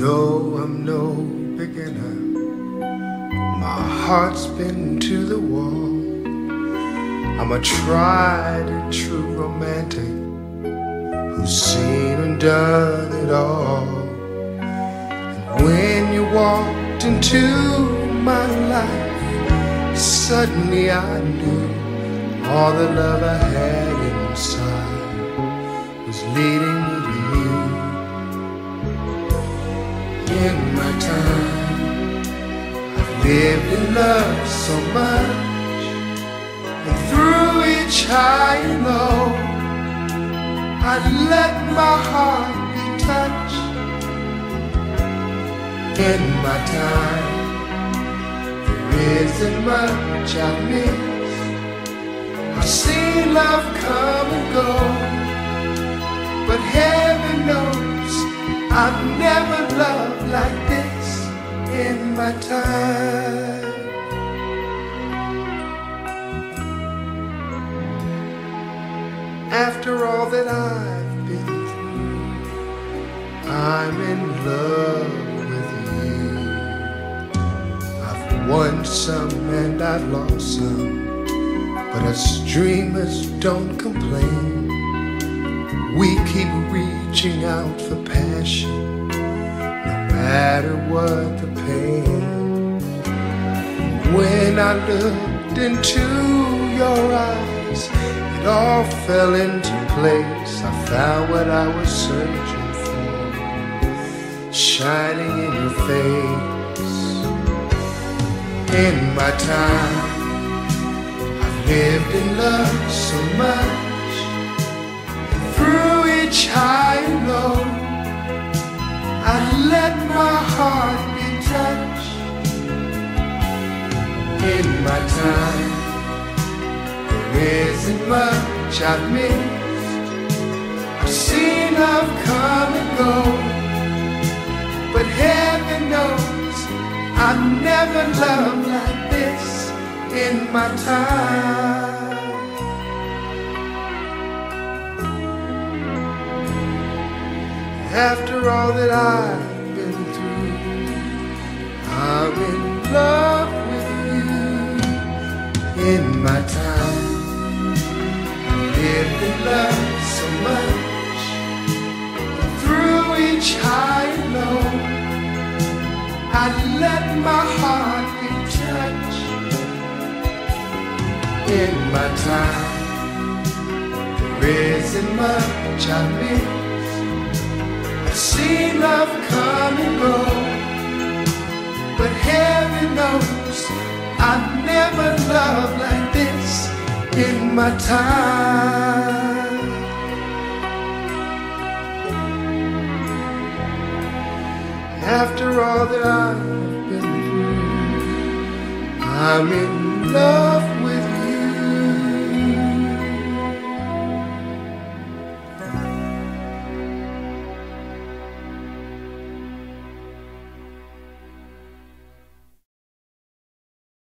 know I'm no beginner. My heart's been to the wall. I'm a tried and true romantic who's seen and done it all. And when you walked into my life, suddenly I knew all the love I had inside was leading time, I've lived in love so much, and through each high and low, I let my heart be touched. In my time, there isn't much I've missed. I've seen love come and go, in my time. After all that I've been through, I'm in love with you. I've won some and I've lost some. But us dreamers don't complain. We keep reaching out for passion, matter what the pain. When I looked into your eyes, it all fell into place. I found what I was searching for, shining in your face. In my time I've lived in love so my time, there isn't much I've missed. I've seen love come and go, but heaven knows I've never loved like this in my time. After all that I've been through, I'm in love. In my time, I lived in love so much. Through each high and low, I let my heart be touched in my time. There isn't much I miss. I've seen love come and go, but heaven knows I've never loved my time. After all that I've been through, I'm in love